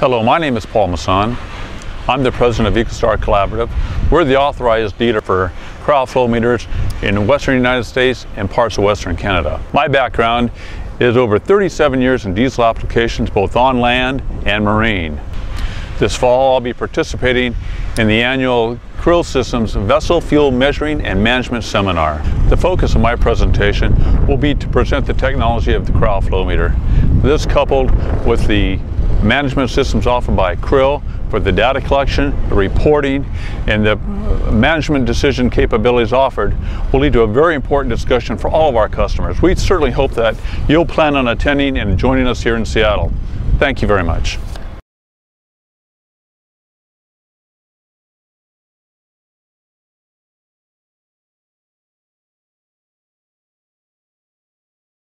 Hello, my name is Paul Masson. I'm the president of EcoStar Collaborative. We're the authorized dealer for Kral flow meters in western United States and parts of western Canada. My background is over 37 years in diesel applications both on land and marine. This fall I'll be participating in the annual Krill Systems Vessel Fuel Measuring and Management Seminar. The focus of my presentation will be to present the technology of the Kral flow meter. This coupled with the management systems offered by Krill for the data collection, the reporting, and the management decision capabilities offered will lead to a very important discussion for all of our customers. We certainly hope that you'll plan on attending and joining us here in Seattle. Thank you very much.